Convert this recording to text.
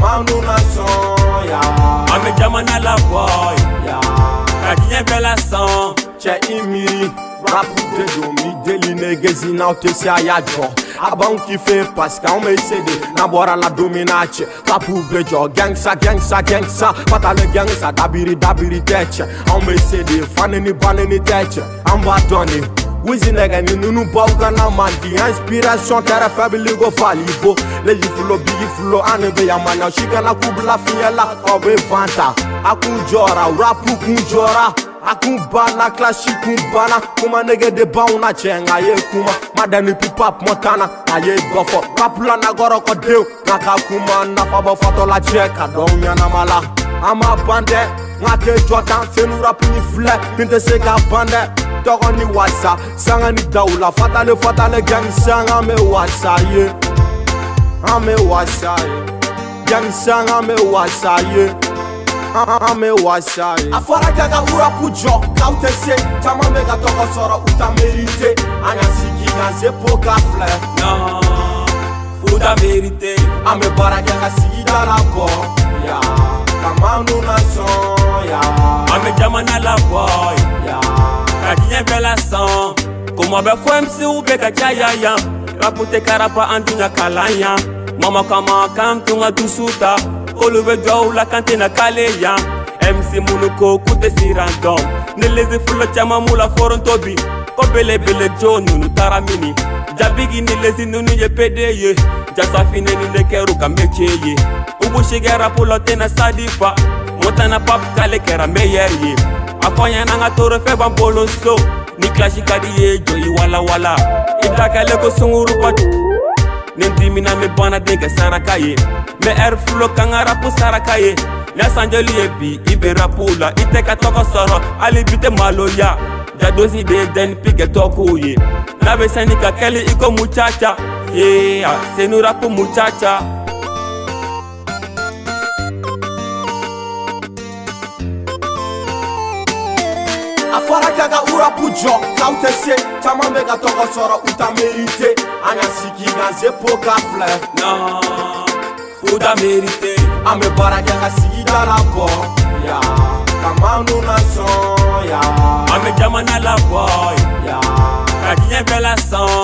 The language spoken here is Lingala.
mamu ma sɔn ya. An bɛ jamana labɔ ya. Rapu de mi deli negezi n'aw tɛ se a y'a jɔ. A b'anw parce que anw bɛ se de n'an bɔra la don min n'a Rapu bɛ gangsa gangsa gangsa. Patale gangsa dabiri dabiri tɛ cɛ. Anw bɛ se de fanini banini tɛ cɛ. An b'a uzinekeni nunubaukana mandi inspiration kara fabiligo falibo lejifulo bigifulo anebe yamanya shikana kubulafinyela obe vanta akunjora urapu kunjora akubana klasi kubana kuma negede bauna chenga ye kuma madani pipap motana aye gofo papula na goroko deu naka kuma na fabo fato la cheka donya na mala ama bande ngake jwata senura pinifle pinte seka bande tɔgɔ ni wasa sanga ni dawula fatale fatale gang sanga me wasa ye an me wasa ye gang sanga me wasa ye an me wasa ye. a fɔra kɛ ka urapu jɔ k'aw tɛ se caman bɛ ka tɔgɔ sɔrɔ u ta merite an y'a sigi k'an se po ka filɛ. u ta merite. an bɛ baara kɛ ka sigida la kɔ. mama bɛ fɔmisiw bɛ ka caya yan rapu tɛ karaba an tun ka kalan yan mama kama kan tun ka dusu ta k'olu bɛ jɔ u la kan tɛna k'ale yan mc minnu ko k'u tɛ siran dɔn ni lezi fɔlɔ caman m'u la foronto bi ko belebele jo ninnu taara mini jabigi ni lezi ninnu ye pd ye jasafinɛ ni ne kɛr'u ka mɛtiye ye u b'u si kɛ rapu lɔ tɛna sadi fa mutana pap k'ale kɛra meyɛri ye a fɔ n ɲɛna n ka torofɛ b'an bolon so ni kilasi ka di ye jɔ i walawala i dakɛlen ko sunkurubatu ni dimina n be banaden kɛ saraka ye mɛ ɛri fulo kan ka rapu saraka ye n'a sanjɔli ye bi i be rapu la i tɛ ka tɔgɔ sɔrɔ hali bi tɛ maloya jadosi de ye dɛnipi kɛtɔ kow ye n'a be sɛni ka kɛli i ko mucaca ye a ah, senurapu mucaca afara kaka ura pujo kaute se chama mega toko soro uta merite anya siki na ze poka fle na uta merite ame bara kaka siki dara ko ya kama nuna so ya ame jama na la boy ya kadinya bela son